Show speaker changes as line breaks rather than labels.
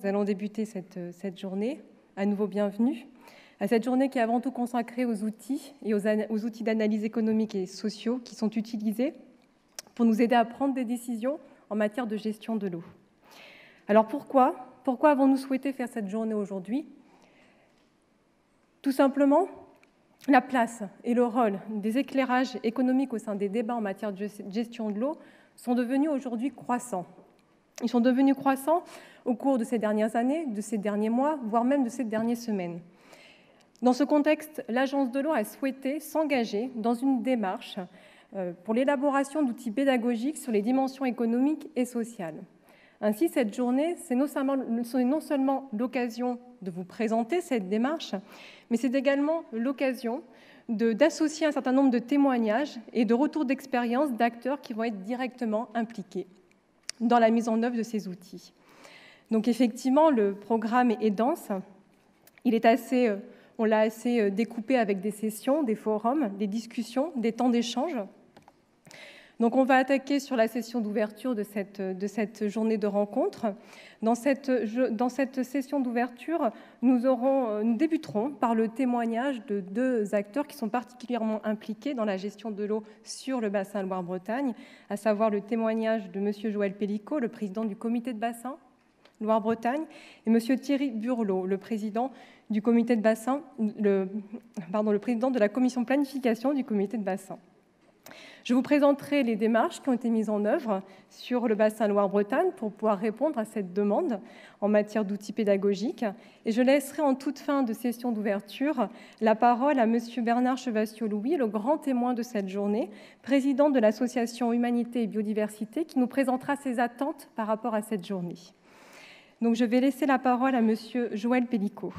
Nous allons débuter cette, cette, journée. À nouveau, bienvenue. À cette journée qui est avant tout consacrée aux outils et aux, aux outils d'analyse économique et sociaux qui sont utilisés pour nous aider à prendre des décisions en matière de gestion de l'eau. Alors pourquoi Pourquoi avons-nous souhaité faire cette journée aujourd'hui? Tout simplement, la place et le rôle des éclairages économiques au sein des débats en matière de gestion de l'eau sont devenus aujourd'hui croissants. Ils sont devenus croissants au cours de ces dernières années, de ces derniers mois, voire même de ces dernières semaines. Dans ce contexte, l'Agence de l'eau a souhaité s'engager dans une démarche euh, pour l'élaboration d'outils pédagogiques sur les dimensions économiques et sociales. Ainsi, cette journée, c'est non seulement l'occasion de vous présenter cette démarche, mais c'est également l'occasion d'associer un certain nombre de témoignages et de retours d'expérience d'acteurs qui vont être directement impliqués dans la mise en œuvre de ces outils. Donc effectivement, le programme est dense. Il est assez, euh, on l'a assez euh, découpé avec des sessions, des forums, des discussions, des temps d'échange. Donc on va attaquer sur la session d'ouverture de cette, journée de rencontre. Dans cette, session d'ouverture, nous, euh, nous, débuterons par le témoignage de deux acteurs qui sont particulièrement impliqués dans la gestion de l'eau sur le bassin Loire-Bretagne, à savoir le témoignage de M. Joël Pellicot, le président du comité de bassin Loire-Bretagne, et M. Thierry Burlot, le président du comité de bassin, pardon, le président de la commission planification du comité de bassin. Je vous présenterai les démarches qui ont été mises en œuvre sur le bassin Loire-Bretagne pour pouvoir répondre à cette demande en matière d'outils pédagogiques. Et je laisserai en toute fin de session d'ouverture la parole à M. Bernard Chevassiot-Louis, le grand témoin de cette journée, président de l'association Humanité et Biodiversité, qui nous présentera ses attentes par rapport à cette journée. Donc je vais laisser la parole à M. Joël Pellicot.